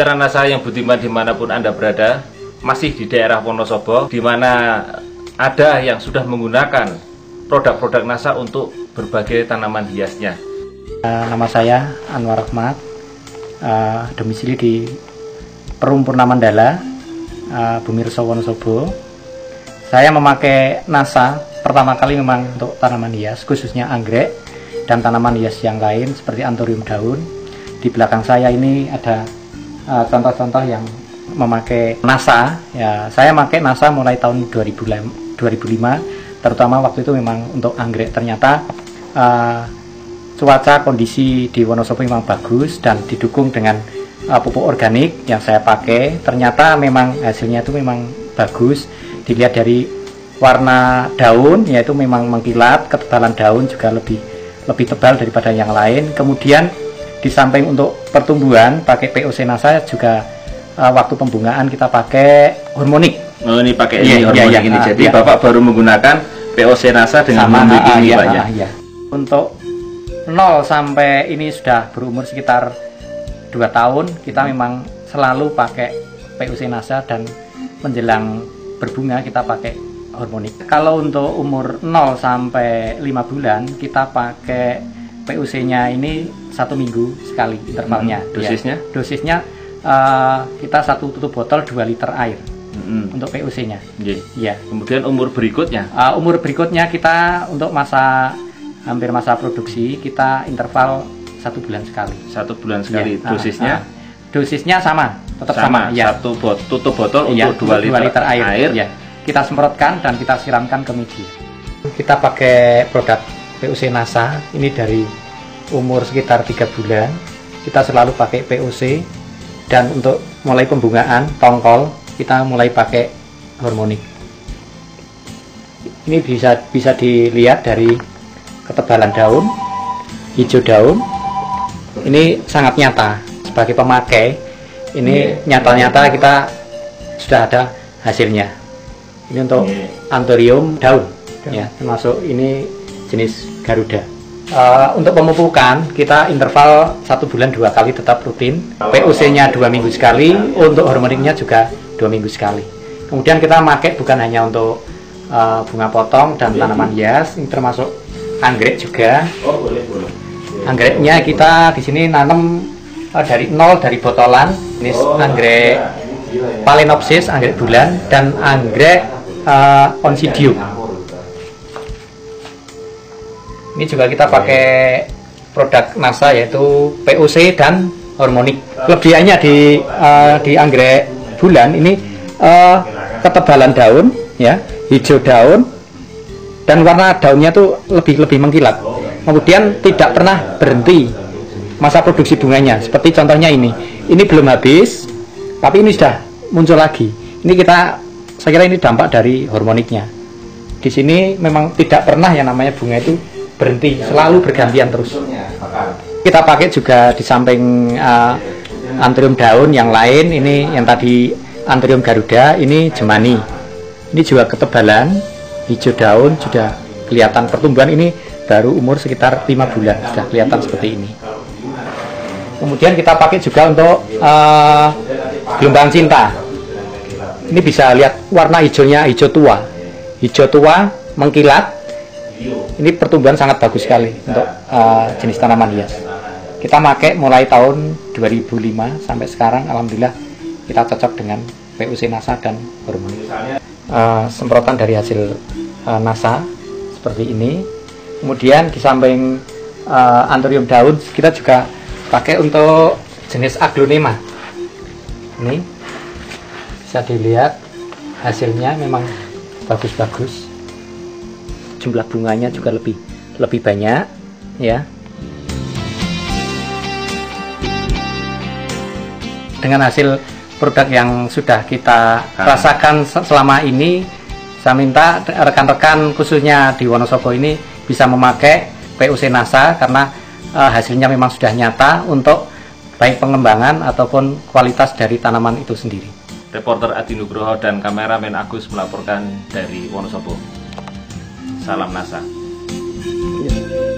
Mitra NASA yang budiman di mana pun Anda berada, masih di daerah Wonosobo, di mana ada yang sudah menggunakan produk-produk NASA untuk berbagai tanaman hiasnya. Uh, nama saya Anwar Rahmat, uh, domisili di Perum Purnamandala, uh, Bumirso Wonosobo. Saya memakai NASA pertama kali memang untuk tanaman hias, khususnya anggrek dan tanaman hias yang lain seperti anthurium daun. Di belakang saya ini ada Eh, contoh-contoh uh, yang memakai NASA. Ya saya pakai NASA mulai tahun 2005, 2005 terutama waktu itu memang untuk anggrek ternyata uh, cuaca kondisi di Wonosobo memang bagus dan didukung dengan uh, pupuk organik yang saya pakai. Ternyata memang hasilnya itu memang bagus. Dilihat dari warna daun yaitu memang mengkilat. Ketebalan daun juga lebih lebih tebal daripada yang lain. Kemudian di samping untuk pertumbuhan pakai POC NASA juga uh, waktu pembungaan kita pakai hormonik. Oh ini pakai yeah, ini iya, hormonik yeah, ini. Uh, Jadi yeah. Bapak baru menggunakan POC NASA dengan Sama, hormonik uh, ini iya, Pak ya. Iya. Untuk 0 sampai ini sudah berumur sekitar 2 tahun kita memang selalu pakai POC NASA dan menjelang berbunga kita pakai hormonik. Kalau untuk umur 0 sampai 5 bulan kita pakai PUC-nya ini satu minggu sekali intervalnya. Hmm, dosisnya? Ya. Dosisnya uh, kita satu tutup botol 2 liter air hmm. untuk PUC-nya. Ya. Kemudian umur berikutnya? Uh, umur berikutnya kita untuk masa hampir masa produksi kita interval satu bulan sekali. Satu bulan sekali. Ya. Dosisnya? Uh, uh, dosisnya sama, tetap sama. sama ya. Satu bot tutup botol ya, untuk 2 liter, liter air. air. Ya. Kita semprotkan dan kita siramkan ke media. Kita pakai produk PUC NASA. Ini dari umur sekitar tiga bulan. Kita selalu pakai PUC dan untuk mulai pembungaan tongkol kita mulai pakai hormonik ini bisa bisa dilihat dari ketebalan daun hijau daun. Ini sangat nyata. Sebagai pemakai ini nyata-nyata kita sudah ada hasilnya. Ini untuk anthurium daun. ya termasuk ini jenis Garuda. Uh, untuk pemupukan kita interval satu bulan dua kali tetap rutin. PUC-nya dua minggu sekali, untuk hormoniknya juga dua minggu sekali. Kemudian kita pakai bukan hanya untuk uh, bunga potong dan tanaman hias, ini termasuk anggrek juga. Anggreknya kita di sini nanam uh, dari nol dari botolan, ini anggrek Palenopsis, anggrek bulan, dan anggrek uh, Onsidium. Ini juga kita pakai produk NASA yaitu POC dan hormonik. Kelebihannya di uh, di anggrek bulan ini uh, ketebalan daun ya, hijau daun dan warna daunnya tuh lebih lebih mengkilat. Kemudian tidak pernah berhenti masa produksi bunganya. Seperti contohnya ini. Ini belum habis, tapi ini sudah muncul lagi. Ini kita saya kira ini dampak dari hormoniknya. Di sini memang tidak pernah yang namanya bunga itu berhenti selalu bergantian terus. Kita pakai juga di samping uh, antrium daun yang lain ini yang tadi antrium garuda ini jemani. Ini juga ketebalan hijau daun sudah kelihatan pertumbuhan ini baru umur sekitar lima bulan sudah kelihatan seperti ini. Kemudian kita pakai juga untuk uh, gelombang cinta. Ini bisa lihat warna hijaunya hijau tua. Hijau tua mengkilat ini pertumbuhan sangat bagus sekali untuk uh, jenis tanaman hias. Kita pakai mulai tahun 2005 sampai sekarang, alhamdulillah kita cocok dengan PUC NASA dan hormon. Uh, semprotan dari hasil uh, NASA seperti ini. Kemudian di samping uh, anthurium daun, kita juga pakai untuk jenis aglonema. Ini bisa dilihat hasilnya memang bagus-bagus jumlah bunganya juga lebih lebih banyak ya dengan hasil produk yang sudah kita rasakan selama ini saya minta rekan-rekan khususnya di Wonosobo ini bisa memakai PUC NASA karena uh, hasilnya memang sudah nyata untuk baik pengembangan ataupun kualitas dari tanaman itu sendiri. Reporter Adi Nugroho dan kameramen Agus melaporkan dari Wonosobo. Salam NASA. Ya.